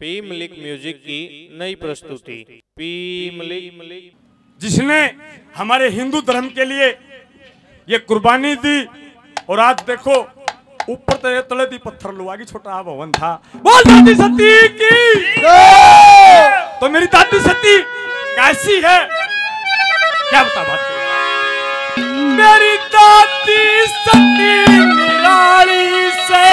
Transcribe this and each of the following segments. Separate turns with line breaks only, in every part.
P Malik music की नई प्रस्तुति। पी मलिक
जिसने हमारे हिंदू धर्म के लिए ये कुर्बानी दी, और आज देखो, ऊपर तले तले दी पत्थर लुआ की छोटा भवन था। बोल दादी सती की। तो मेरी दादी सती कैसी है? क्या बता बात मेरी दादी सती निराली से।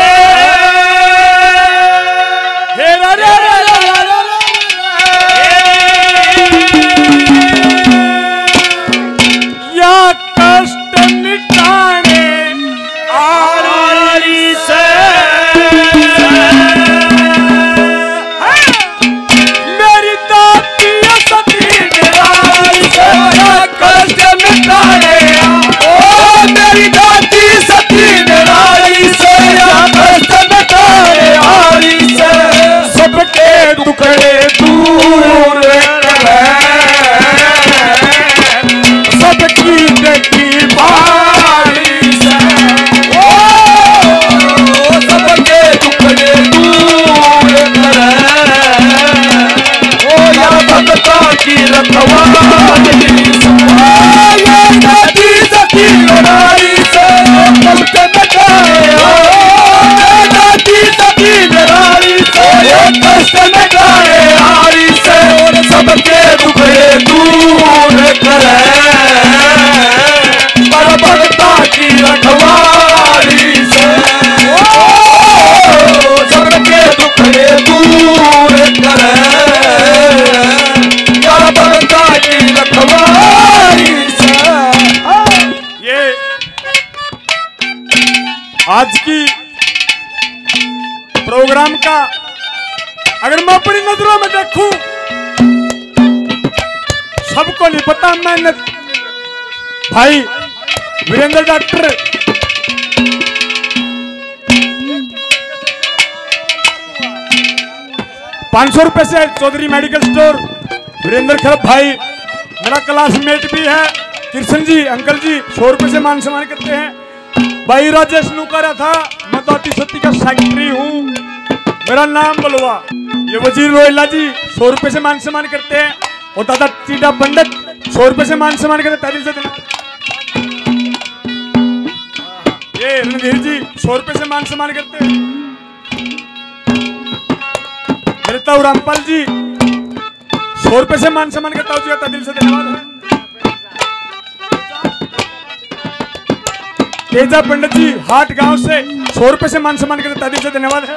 डॉक्टर पाँच सौ रुपए से चौधरी मेडिकल स्टोर। वीरेंद्र खरब भाई, मेरा क्लासमेट भी है। कृष्ण जी, अंकल जी, सौ रुपए से मान सम्मान करते हैं। भाई राजेश नुकारा था, मैं दाती सती का सेक्रेटरी हूँ। मेरा नाम बलवा ये वज़ीर रोहिला जी, सौ रुपए से मान सम्मान करते हैं। और दादा चीटा पंडित, सौ रुपए से मान सम्मान करते हैं तादिल से देना। ये रणधीर जी, सौ रुपए से मान सम्मान करते हैं। मेरे रामपाल जी, सौ रुपए से मान सम्मान करता हूँ, जी दिल से धन्यवाद तेजा पंडित जी, हाट गाँव से सौ रुपए से मान सम्मान करते दिल से धन्यवाद है।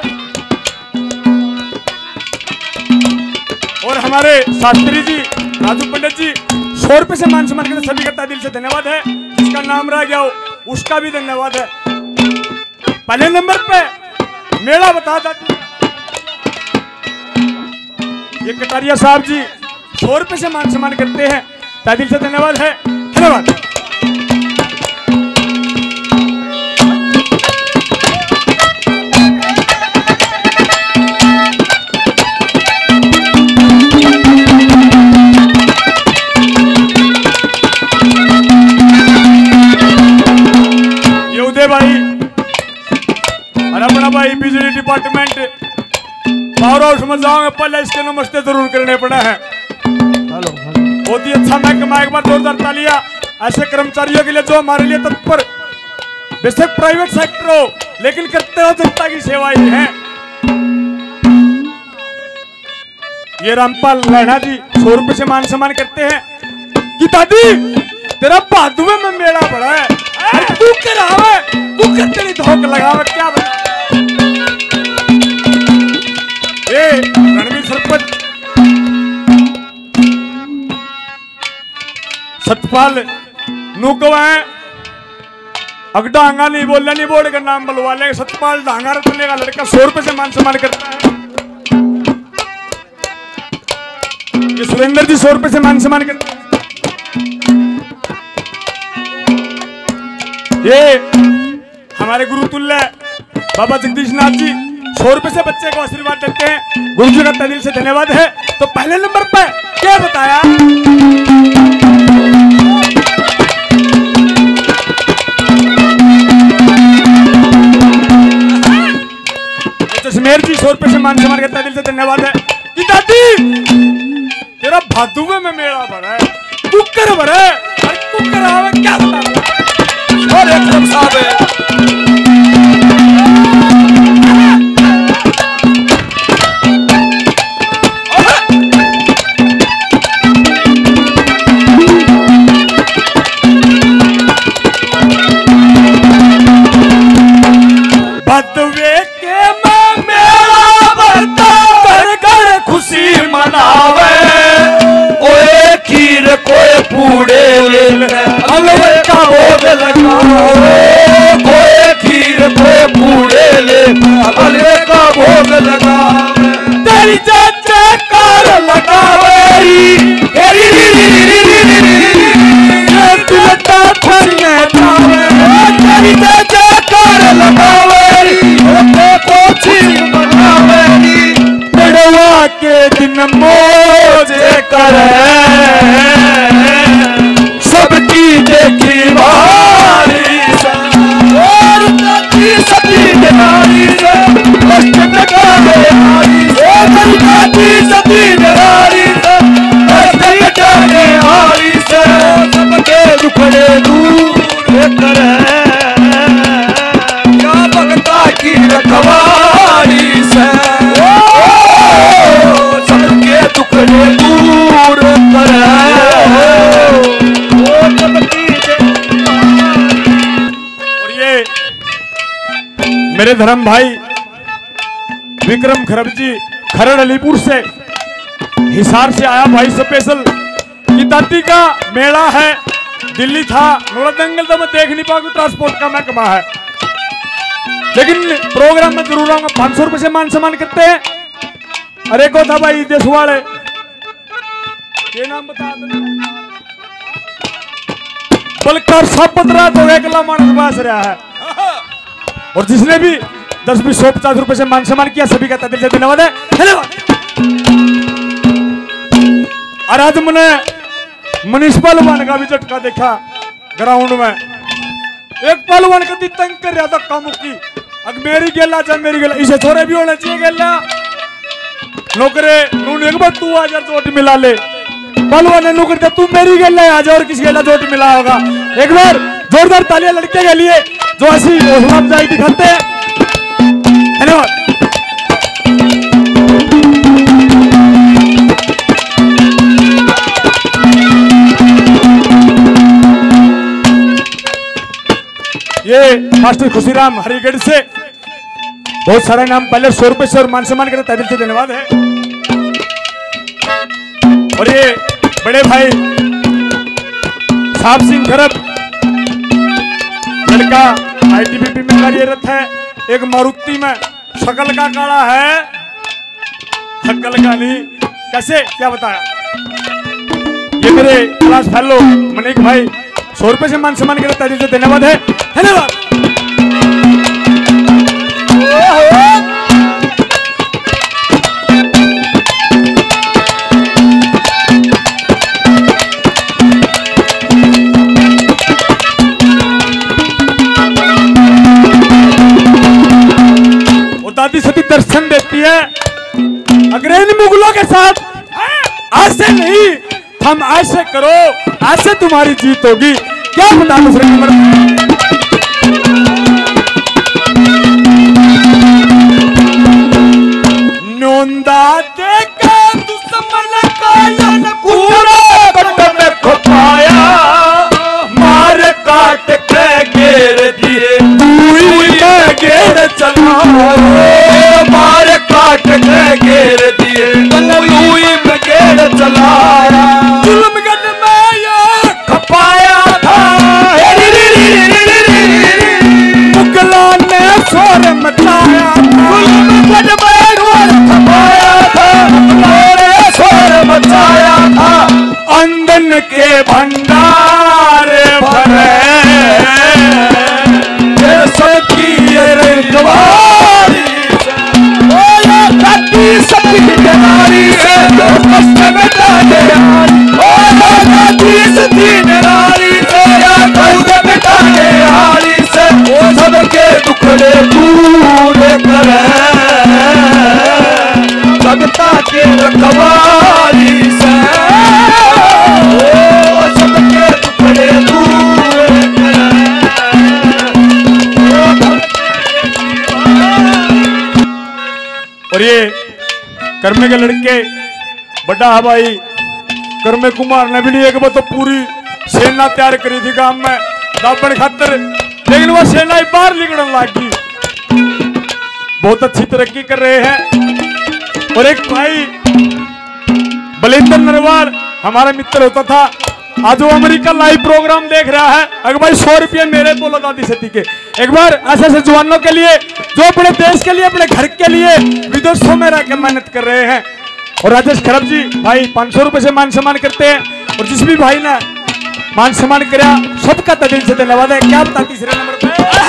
और हमारे शास्त्री जी, राजू पंडित जी, सौ रुपए से मान सम्मान करते सभी का दिल से धन्यवाद है। जिसका नाम रह गया हो उसका भी धन्यवाद है। पहले नंबर पे मेला बता दा। ये कटारिया साहब जी, सौ रुपए से मान सम्मान करते हैं। तादिल से धन्यवाद है। धन्यवाद। पावर हाउस में जाओगे पहले इसके नमस्ते ज़रूर करने पड़ा है। बहुत ही अच्छा महकमा एक बार जोरदार तालियाँ। ऐसे कर्मचारियों के लिए जो हमारे लिए तत्पर बेशक प्राइवेट सेक्टर हो लेकिन करते हो जनता की सेवा ही है। ये रामपाल लहना जी सौ रुपए से मान सम्मान करते हैं। कि दादी तेरा बादुए में मेला बड़ा है। तू करावे तू कितनी धोख लगावे क्या बता? रणवीर सरपंच। सतपाल नुकवा है। अग नहीं बोलना, नहीं बोर्ड का नाम बुलवा लेगा। सतपाल डांगा रखने का लड़का सौ रुपए से मान सम्मान करता है। ये सुरेंद्र जी सौ रुपए से मान सम्मान करते हैं। ये हमारे गुरु तुल्य बाबा जगदीश नाथ जी। सौ रुपए से बच्चे को आशीर्वाद देते हैं। गुरु जी का तदिल से धन्यवाद है। तो पहले नंबर पर क्या बताया? जी सौ रुपए से मान सम्मान करता है दिल से धन्यवाद है। कि दादी तेरा भादुए में मेला भरा है। कुकर भरा है। कुकर आवे, क्या बता
और एक साहब है।
मेरे धर्म भाई, विक्रम खरब जी खरड़ अलीपुर से हिसार से आया भाई स्पेशल दादी का मेला है। दिल्ली था नोड़ा दंगल तो मैं देख नहीं पाऊँगी ट्रांसपोर्ट का महकमा है। लेकिन प्रोग्राम में ज़रूर आऊँगा, पाँच सौ रुपए से मान सम्मान करते हैं। अरे को था भाई देशवाड़े ये नाम बता दो। बलकर सापतरा तो एकला मानस बास रहा है। और जिसने भी दस, बीस, सौ, पचास रुपए से मान सम्मान किया, सभी का दिल से धन्यवाद है। धन्यवाद। और आज मैंने मनीष पहलवान का भी झटका देखा ग्राउंड में। एक पहलवान कभी तंग कर रहा था कामू की। अग मेरी गेला चाहे मेरी गेला। इसे थोड़े भी होना चाहिए गेला नौकरे, नून एक बार तू आ जा चोट मिला ले। पहलवान ने नौकर, तू मेरी गेला आ जा, और किसी गेला चोट मिला होगा। एक बार जोरदार तालियाँ लड़के के लिए जो हौसला अफजाई दिखाते। हैं धन्यवाद। ये मास्टर खुशीराम हरिगढ़ से। बहुत सारे नाम पहले सौ रुपए से और मान सम्मान करते तहदिल से धन्यवाद है। और ये बड़े भाई, साहब सिंह खरब लड़का आईटीबीपी में कार्यरत है। एक मारुति में शकल का काला है। शकल का नहीं। कैसे? क्या बताया? ये मेरे क्लास फेलो मनीक भाई, सौ रुपए से मान सम्मान के लिए धन्यवाद है। धन्यवाद। दादी सती दर्शन देती है। अगर इन मुगलों के साथ। ऐसे नहीं, हम ऐसे करो, ऐसे तुम्हारी जीत होगी। क्या बता दूसरे नंबर कर्मे के लड़के, बड़ा है भाई करमे कुमार ने भी एक बार तो पूरी सेना तैयार करी थी गाँव में दाबन खातर। लेकिन वह सेना बाहर निकलने लगी। बहुत अच्छी तरक्की कर रहे हैं। और एक भाई, बलिंदर नरवार, हमारा मित्र होता था आज वो अमेरिका लाइव प्रोग्राम देख रहा है। अगर भाई सौ रुपये मेरे बोलो दादी सती के। एक बार ऐसे ऐसे जवानों के लिए, जो अपने देश के लिए, अपने घर के लिए विदेशों में रहकर मेहनत कर रहे हैं। और राजेश खरब जी, भाई पाँच सौ रुपये से मान सम्मान करते हैं। और जिस भी भाई ने मान सम्मान कराया सबका तदिल से धन्यवाद है। क्या बता तीसरे नंबर पे?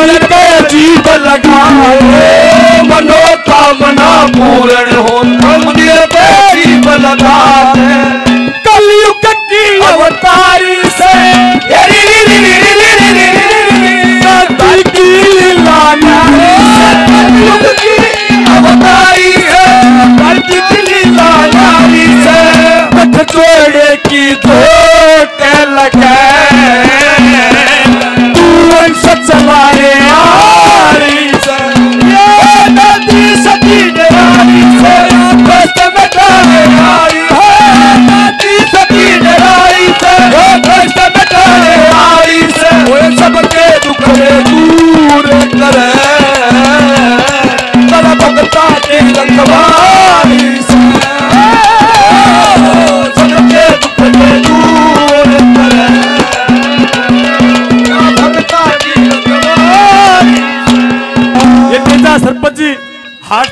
होता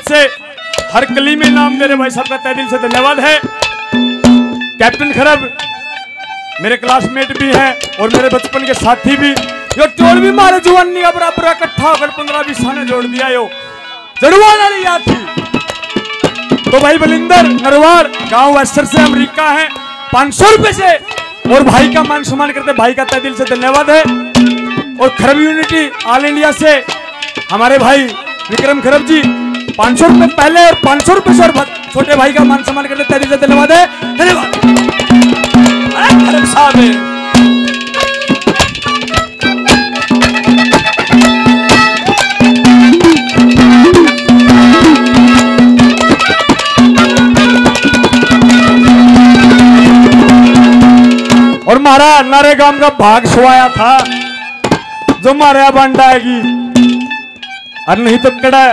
से
हर कली में नाम मेरे भाई साहब का तहे दिल से धन्यवाद है। कैप्टन खरब, मेरे क्लासमेट भी हैं और मेरे बचपन के साथी भी। यो टोल भी मारे जुआनी का बराबर इकट्ठा होकर पंद्रह बीस साल जोड़ दिया यो। ज़रूर वाली याद थी। तो भाई बलिंदर, नरवार, गाँव अक्सर से अमेरिका है, पाँच सौ रुपए से। और भाई का मान सम्मान करते भाई का तहे दिल से धन्यवाद है। और खरब यूनिटी, ऑल इंडिया से हमारे भाई विक्रम खरब जी पाँच सौ रुपये पहले और पाँच सौ रुपये से और छोटे भाई का मान सम्मान करते तहरीर से धन्यवाद। है धन्यवाद
साहब
और मारा नारे गाँव का भाग सुवाया था। जो मारे बंडाएगी और नहीं तो कड़ा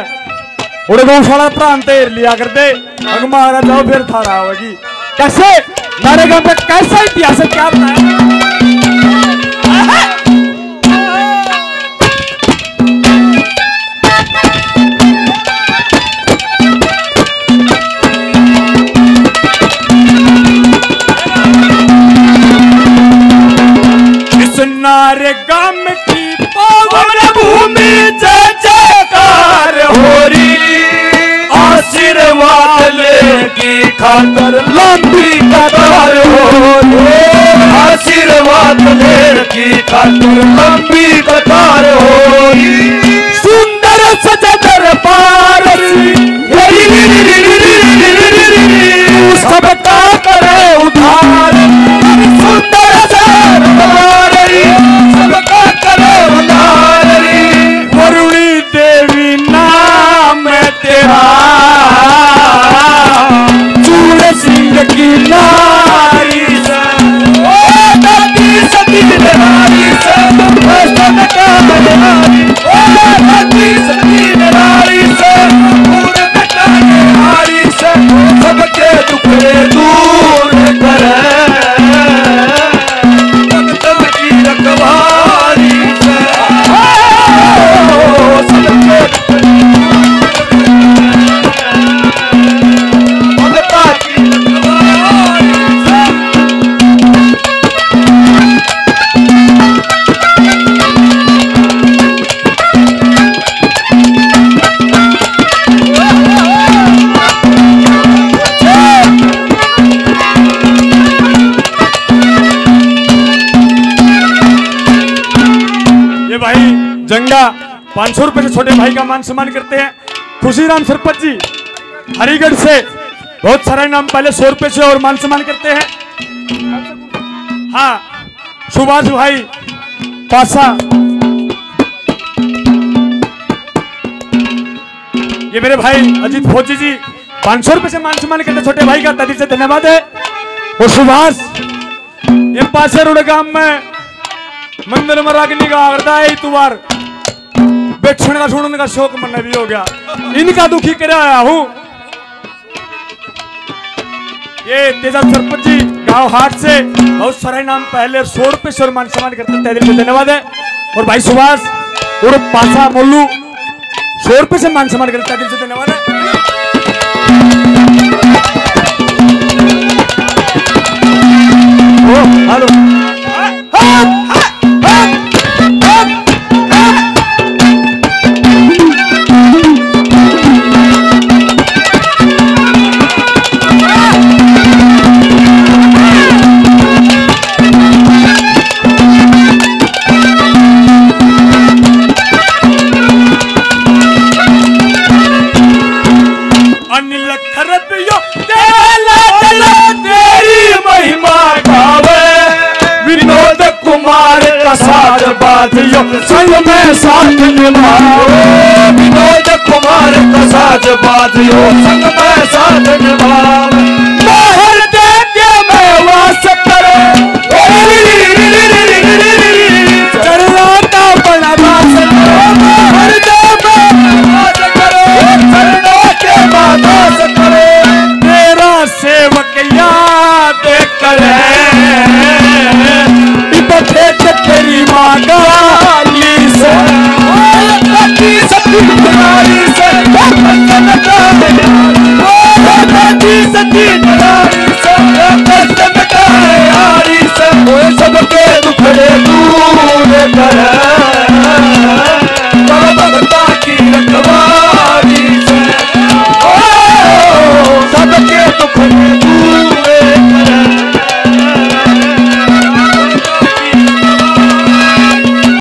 उड़े गौशाला प्रांत तेर लिया करते अग जाओ फिर थारा होगी कैसे नारे गाँव का कैसा इतिहास है क्या बताया नारे गाँव की
खातर लंबी कतार आशीर्वाद लेकी खातर लंबी कतार हो
पाँच सौ रुपए से छोटे भाई का मान सम्मान करते हैं। खुशीराम सरपंच जी, हरिगढ़ से बहुत सारा इनाम पहले सौ रुपए से और मान सम्मान करते हैं। हाँ सुभाष भाई पासा। ये मेरे भाई अजीत फौजी जी, पाँच सौ रुपए से मान सम्मान करते छोटे भाई का तदिल से धन्यवाद है। और सुभाष, ये पासे रोड गाँव में मंदिर में का आगरदा है इतवार बेचने का छोड़ने का शौक मन भी हो गया। इनका दुखी कर आया हूँ। ये तेजा सरपंच जी, गाँव हाट से बहुत सारे नाम पहले सौ रुपए से मान सम्मान करते हैं दिल धन्यवाद है। और भाई सुभाष और पासा मोलू सौ रुपए से मान सम्मान करते हैं दिल से धन्यवाद है।
साथ बाधियो संग में साथ निभाओ। विनोद कुमार का साथ बाधियो संग में साथ निभाओ। बाहर दे के मैं वास करे।